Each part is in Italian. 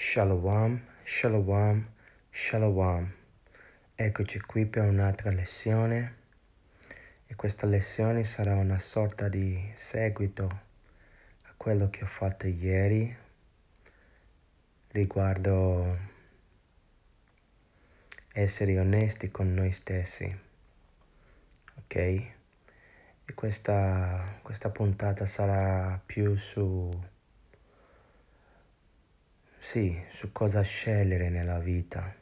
Shalom, shalom, shalom. Eccoci qui per un'altra lezione e questa lezione sarà una sorta di seguito a quello che ho fatto ieri riguardo essere onesti con noi stessi. Ok? E questa, questa puntata sarà più su sì, su cosa scegliere nella vita,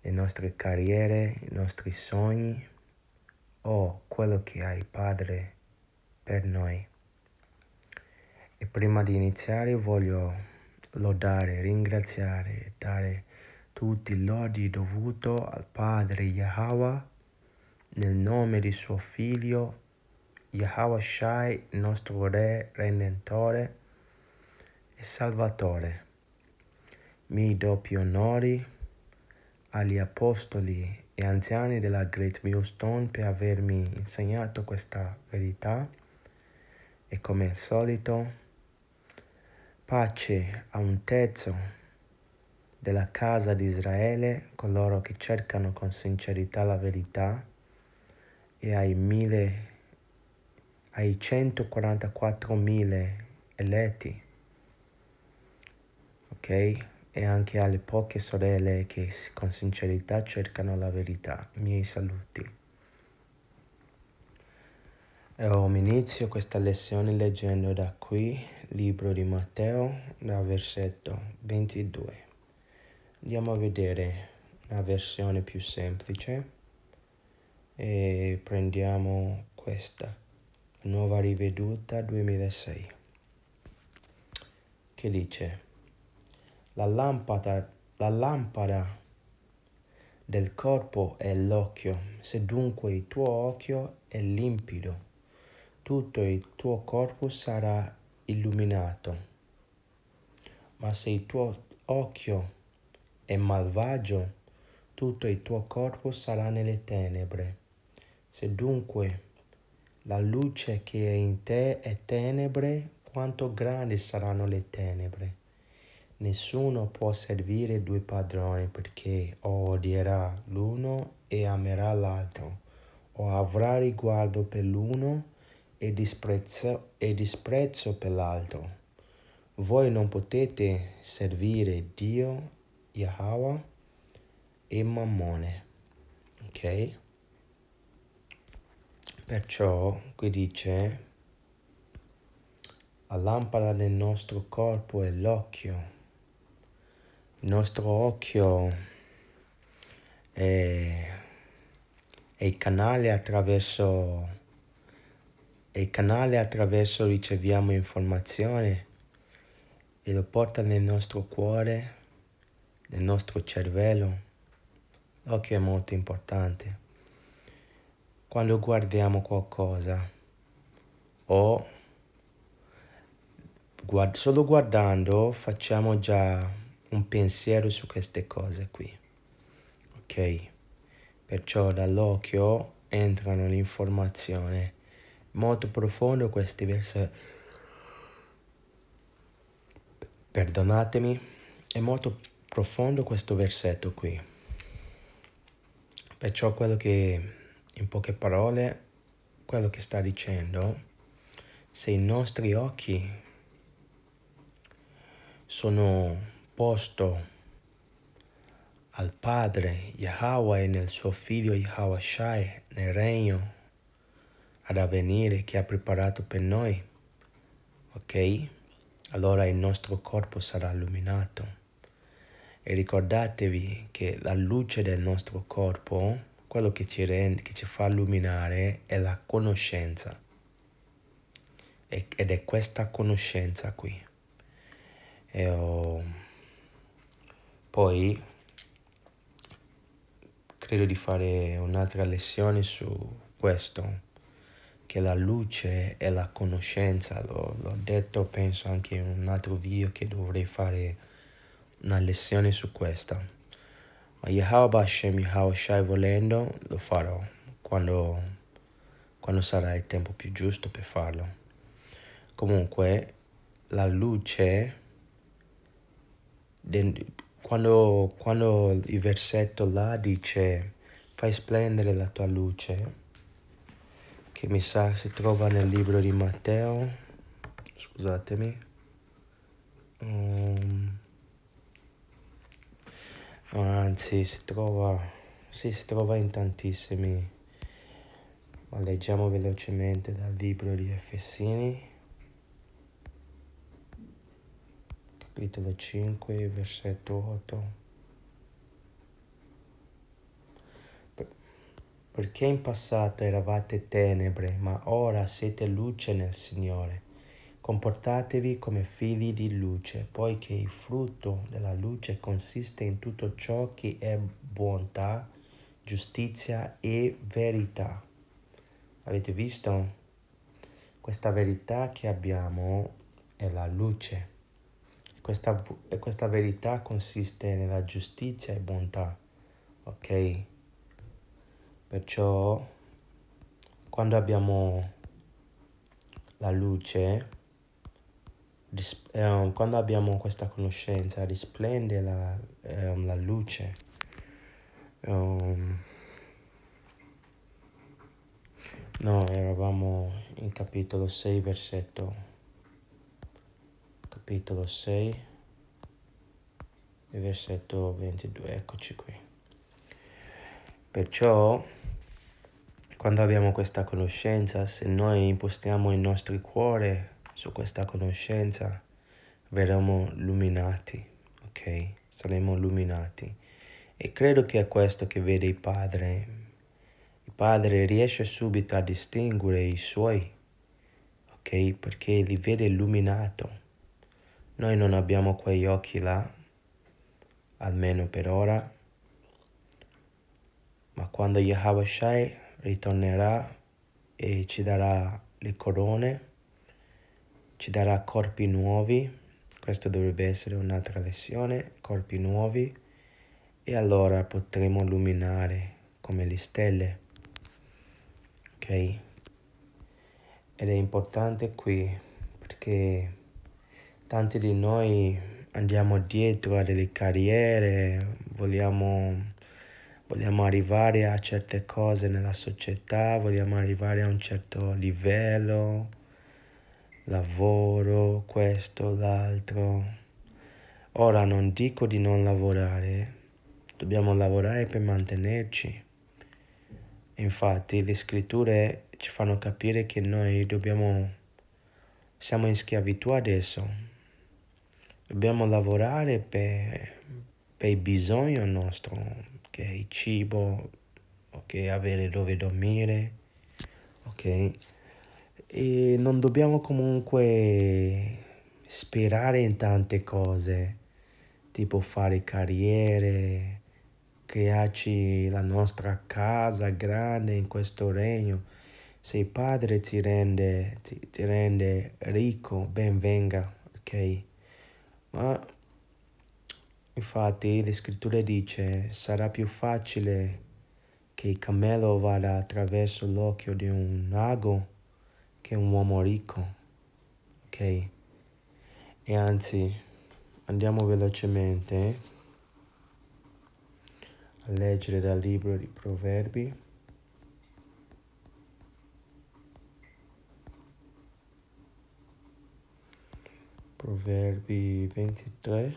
le nostre carriere, i nostri sogni o quello che hai padre per noi. E prima di iniziare voglio lodare, ringraziare e dare tutti i lodi dovuto al Padre Yahweh nel nome di suo figlio Yahweh Shai, nostro Re Redentore e Salvatore. Mi doppi onori agli apostoli e anziani della Great Millstone per avermi insegnato questa verità e come al solito pace a un terzo della casa di Israele, coloro che cercano con sincerità la verità, e ai mille, ai 144.000 eletti ok? E anche alle poche sorelle che con sincerità cercano la verità. Miei saluti. E inizio questa lezione leggendo da qui, libro di Matteo, dal versetto 22. Andiamo a vedere una versione più semplice e prendiamo questa, nuova riveduta 2006, che dice la lampada, la lampada del corpo è l'occhio. Se dunque il tuo occhio è limpido, tutto il tuo corpo sarà illuminato. Ma se il tuo occhio è malvagio, tutto il tuo corpo sarà nelle tenebre. Se dunque la luce che è in te è tenebre, quanto grandi saranno le tenebre? Nessuno può servire due padroni perché o odierà l'uno e amerà l'altro, o avrà riguardo per l'uno e disprezzo, e disprezzo per l'altro. Voi non potete servire Dio, Yahweh e Mammone. Ok? Perciò qui dice la lampada del nostro corpo è l'occhio il nostro occhio è, è il canale attraverso il canale attraverso riceviamo informazione e lo porta nel nostro cuore, nel nostro cervello. L'occhio è molto importante. Quando guardiamo qualcosa o guard- solo guardando facciamo già un pensiero su queste cose qui. Ok? Perciò dall'occhio entrano l'informazione molto profondo questi versetti. Perdonatemi, è molto profondo questo versetto qui. Perciò quello che, in poche parole, quello che sta dicendo, se i nostri occhi sono posto al Padre Yahweh nel suo figlio Yahweh Shai nel regno ad avvenire che ha preparato per noi, ok? Allora il nostro corpo sarà illuminato. E ricordatevi che la luce del nostro corpo, quello che ci, rende, che ci fa illuminare, è la conoscenza. Ed è questa conoscenza qui. E, oh, poi credo di fare un'altra lezione su questo, che la luce è la conoscenza, l'ho, l'ho detto penso anche in un altro video che dovrei fare una lezione su questa. Ma Yahweh Hashem Yahweh Shai volendo lo farò quando, quando sarà il tempo più giusto per farlo. Comunque la luce quando, quando il versetto là dice fai splendere la tua luce, che mi sa si trova nel libro di Matteo, scusatemi, um, anzi si trova, sì, si trova in tantissimi, ma leggiamo velocemente dal libro di Efessini. Capitolo 5, versetto 8. Perché in passato eravate tenebre, ma ora siete luce nel Signore. Comportatevi come figli di luce, poiché il frutto della luce consiste in tutto ciò che è bontà, giustizia e verità. Avete visto? Questa verità che abbiamo è la luce. Questa, questa verità consiste nella giustizia e bontà, ok? Perciò quando abbiamo la luce, eh, quando abbiamo questa conoscenza, risplende la, eh, la luce. Um, no, eravamo in capitolo 6, versetto. Capitolo 6, versetto 22, eccoci qui. Perciò quando abbiamo questa conoscenza, se noi impostiamo il nostro cuore su questa conoscenza, verremo illuminati, ok? Saremo illuminati. E credo che è questo che vede il Padre. Il Padre riesce subito a distinguere i suoi, ok? Perché li vede illuminato. Noi non abbiamo quegli occhi là, almeno per ora, ma quando Yahweh Shai ritornerà e ci darà le corone, ci darà corpi nuovi, questo dovrebbe essere un'altra lezione, corpi nuovi, e allora potremo illuminare come le stelle. Ok? Ed è importante qui perché tanti di noi andiamo dietro a delle carriere, vogliamo vogliamo arrivare a certe cose nella società, vogliamo arrivare a un certo livello, lavoro, questo, l'altro. Ora non dico di non lavorare, dobbiamo lavorare per mantenerci. Infatti le scritture ci fanno capire che noi dobbiamo, siamo in schiavitù adesso. Dobbiamo lavorare per, per il bisogno nostro, ok? Cibo, ok? Avere dove dormire, ok? E non dobbiamo comunque sperare in tante cose, tipo fare carriere, crearci la nostra casa grande in questo regno. Se il Padre ti rende, ti, ti rende ricco, ben venga, ok? Ma Infatti le scritture dice sarà più facile che il cammello vada attraverso l'occhio di un ago che un uomo ricco. Ok? E anzi, andiamo velocemente a leggere dal libro di Proverbi. Proverbi 23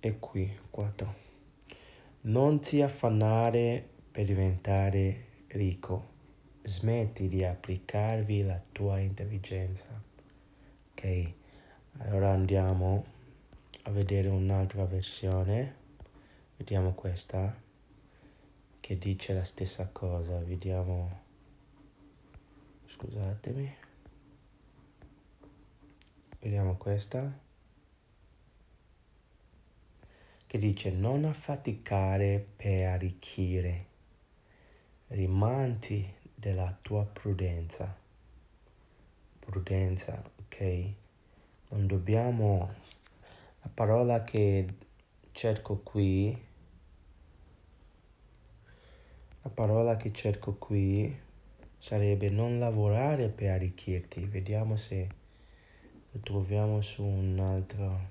e qui 4. Non ti affannare per diventare ricco, smetti di applicarvi la tua intelligenza. Ok, allora andiamo a vedere un'altra versione. Vediamo questa che dice la stessa cosa. Vediamo, scusatemi. Vediamo questa che dice non affaticare per arricchire, rimanti della tua prudenza. Prudenza, ok? Non dobbiamo... La parola che cerco qui, la parola che cerco qui sarebbe non lavorare per arricchirti. Vediamo se lo troviamo su un'altra.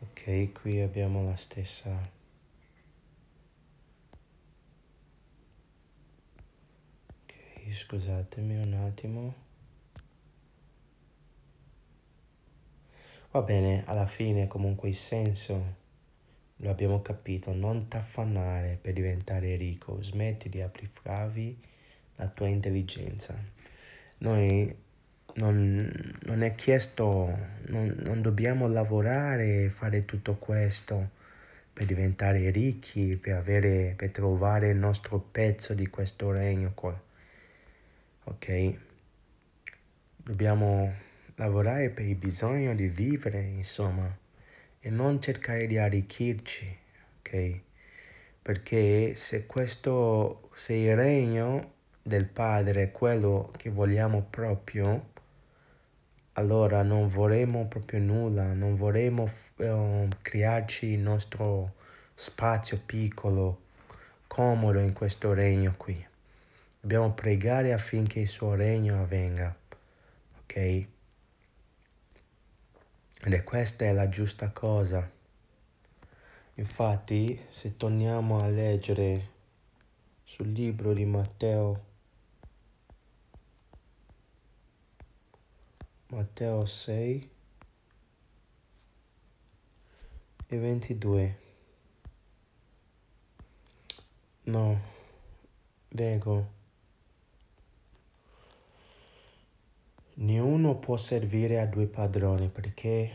Ok qui abbiamo la stessa. Ok scusatemi un attimo. Va bene alla fine comunque il senso lo abbiamo capito, non t'affannare per diventare ricco, smetti di applicarvi la tua intelligenza. Noi non, non è chiesto, non, non dobbiamo lavorare e fare tutto questo per diventare ricchi, per, avere, per trovare il nostro pezzo di questo regno qua. Ok? Dobbiamo lavorare per il bisogno di vivere, insomma, e non cercare di arricchirci, ok? Perché se questo, se il regno del Padre è quello che vogliamo proprio, allora non vorremmo proprio nulla, non vorremmo uh, crearci il nostro spazio piccolo, comodo in questo regno qui. Dobbiamo pregare affinché il suo regno avvenga, ok? Ed è questa è la giusta cosa. Infatti, se torniamo a leggere sul libro di Matteo Matteo 6 e 22. No, leggo. Niuno può servire a due padroni perché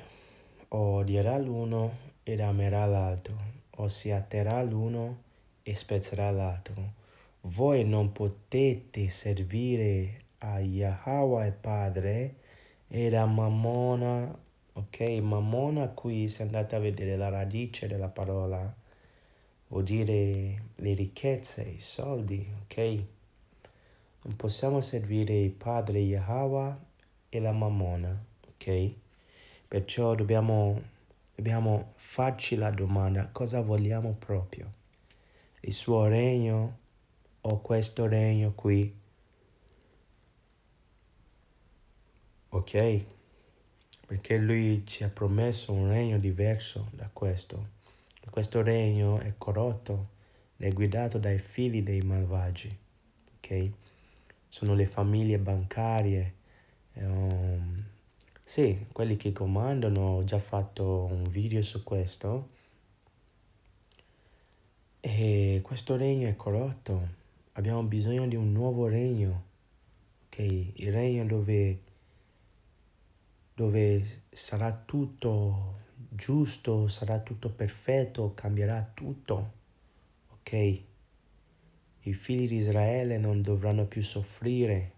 o odierà l'uno ed amerà l'altro, o si atterrà l'uno e spezzerà l'altro. Voi non potete servire a Yahweh Padre e da Mammona, ok? Mammona qui, se andate a vedere la radice della parola, vuol dire le ricchezze, i soldi, ok? Non possiamo servire il padre Yahweh e la Mammona, ok? Perciò dobbiamo, dobbiamo farci la domanda, cosa vogliamo proprio? Il suo regno o questo regno qui? ok? Perché lui ci ha promesso un regno diverso da questo. Questo regno è corrotto, è guidato dai figli dei malvagi, ok? Sono le famiglie bancarie, um, sì, quelli che comandano, ho già fatto un video su questo. E questo regno è corrotto, abbiamo bisogno di un nuovo regno, ok? Il regno dove dove sarà tutto giusto, sarà tutto perfetto, cambierà tutto. Ok? I figli di Israele non dovranno più soffrire,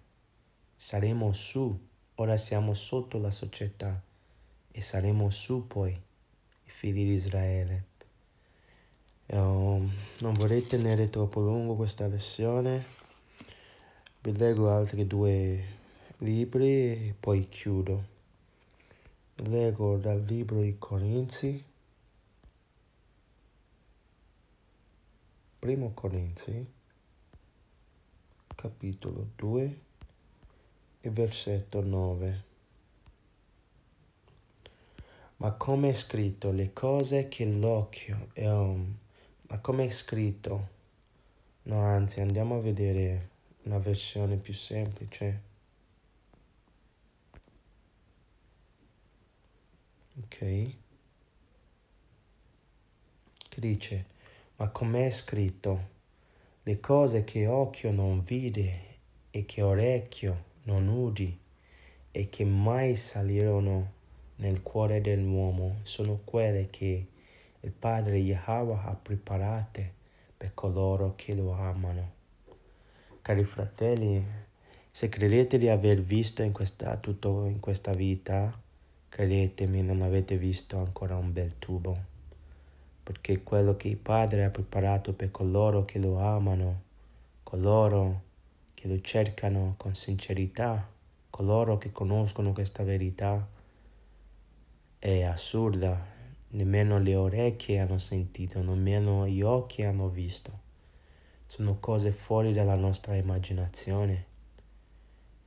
saremo su, ora siamo sotto la società e saremo su poi, i figli di Israele. Um, non vorrei tenere troppo lungo questa lezione, vi leggo altri due libri e poi chiudo. Leggo dal libro di Corinzi, primo Corinzi, capitolo 2 e versetto 9. Ma come è scritto, le cose che l'occhio è um, ma come è scritto? No, anzi, andiamo a vedere una versione più semplice. ok? Che dice, ma com'è scritto, le cose che occhio non vide e che orecchio non udi e che mai salirono nel cuore dell'uomo sono quelle che il Padre Yahweh ha preparate per coloro che lo amano. Cari fratelli, se credete di aver visto in questa, tutto in questa vita, Credetemi, non avete visto ancora un bel tubo, perché quello che il Padre ha preparato per coloro che lo amano, coloro che lo cercano con sincerità, coloro che conoscono questa verità, è assurda. Nemmeno le orecchie hanno sentito, nemmeno gli occhi hanno visto. Sono cose fuori dalla nostra immaginazione.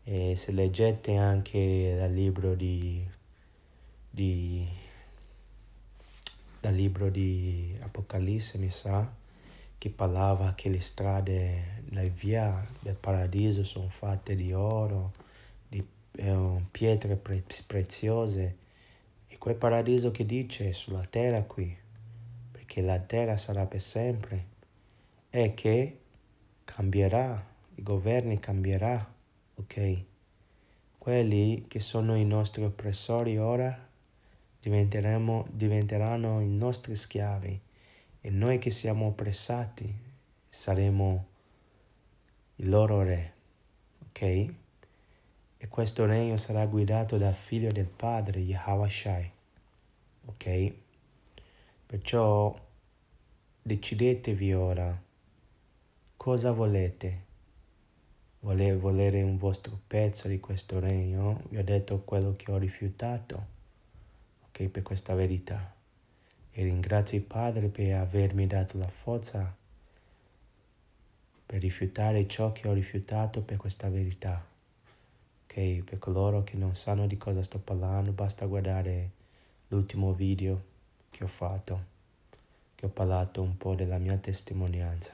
E se leggete anche dal libro di di dal libro di Apocalisse, mi sa, che parlava che le strade, le vie del paradiso sono fatte di oro, di eh, pietre pre- preziose. E quel paradiso che dice sulla terra qui, perché la terra sarà per sempre, è che cambierà, i governi cambierà, ok? Quelli che sono i nostri oppressori ora diventeranno i nostri schiavi e noi che siamo oppressati saremo il loro re, ok? E questo regno sarà guidato dal figlio del padre, Yahweh Shai, ok? Perciò decidetevi ora cosa volete voler volere un vostro pezzo di questo regno, vi ho detto quello che ho rifiutato, ok, per questa verità. E ringrazio il Padre per avermi dato la forza per rifiutare ciò che ho rifiutato per questa verità. Ok, per coloro che non sanno di cosa sto parlando, basta guardare l'ultimo video che ho fatto, che ho parlato un po' della mia testimonianza.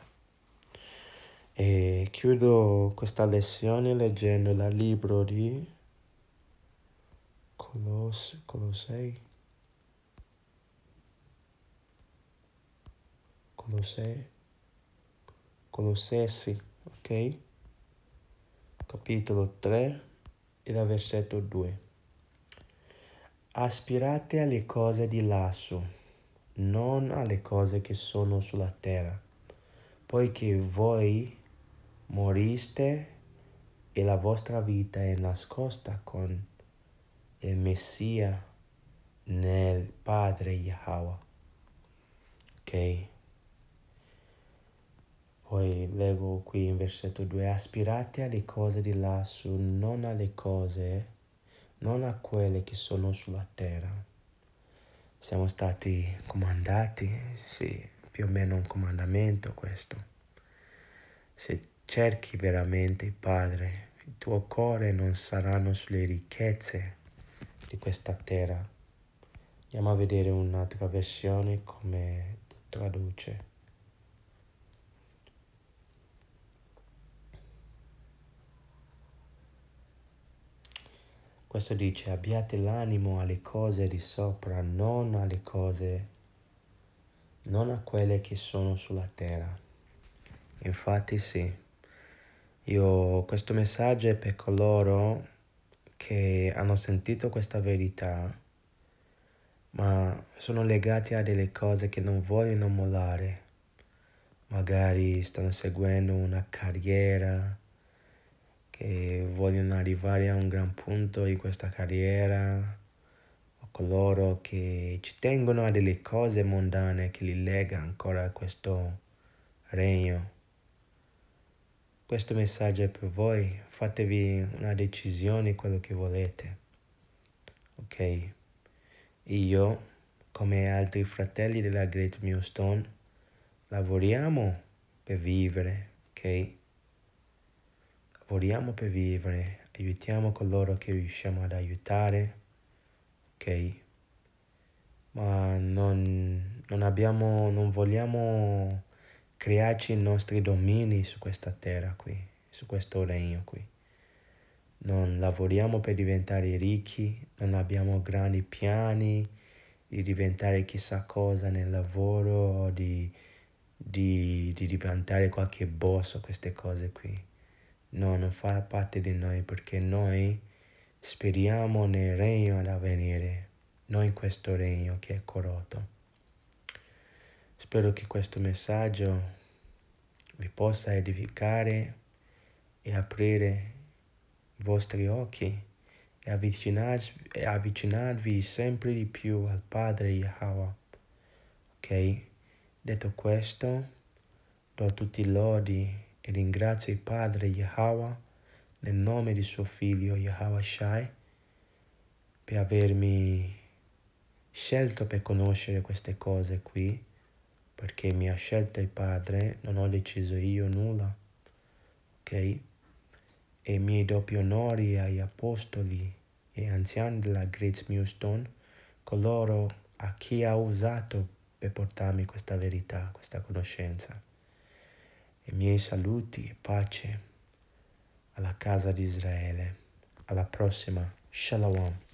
E chiudo questa lezione leggendo dal libro di Coloss- Colossei. Colossei. Colossesi, ok? Capitolo 3 e dal versetto 2. Aspirate alle cose di lassù, non alle cose che sono sulla terra, poiché voi moriste e la vostra vita è nascosta con il Messia nel Padre Yahweh. Ok? Poi leggo qui in versetto 2, aspirate alle cose di lassù, non alle cose, non a quelle che sono sulla terra. Siamo stati comandati, sì, più o meno un comandamento questo. Se cerchi veramente il Padre, il tuo cuore non saranno sulle ricchezze di questa terra. Andiamo a vedere un'altra versione come traduce. Questo dice abbiate l'animo alle cose di sopra, non alle cose, non a quelle che sono sulla terra. Infatti sì. Io, questo messaggio è per coloro che hanno sentito questa verità, ma sono legati a delle cose che non vogliono mollare. Magari stanno seguendo una carriera, che vogliono arrivare a un gran punto in questa carriera, o coloro che ci tengono a delle cose mondane che li lega ancora a questo regno. Questo messaggio è per voi, fatevi una decisione quello che volete. Ok? Io, come altri fratelli della Great Millstone, lavoriamo per vivere, ok? Lavoriamo per vivere, aiutiamo coloro che riusciamo ad aiutare, ok? Ma non, non abbiamo, non vogliamo crearci i nostri domini su questa terra qui, su questo regno qui. Non lavoriamo per diventare ricchi, non abbiamo grandi piani di diventare chissà cosa nel lavoro di, di, di diventare qualche boss o queste cose qui. No, non fa parte di noi perché noi speriamo nel regno ad avvenire, non in questo regno che è corrotto. Spero che questo messaggio vi possa edificare e aprire i vostri occhi e avvicinarvi, e avvicinarvi sempre di più al Padre Yahweh. Ok? Detto questo, do tutti i lodi e ringrazio il Padre Yahweh nel nome di suo figlio Yahweh Shai per avermi scelto per conoscere queste cose qui perché mi ha scelto il Padre, non ho deciso io nulla, ok? E miei doppi onori agli apostoli e anziani della Great Millstone, coloro a chi ha usato per portarmi questa verità, questa conoscenza. I miei saluti e pace alla casa di Israele. Alla prossima. Shalom.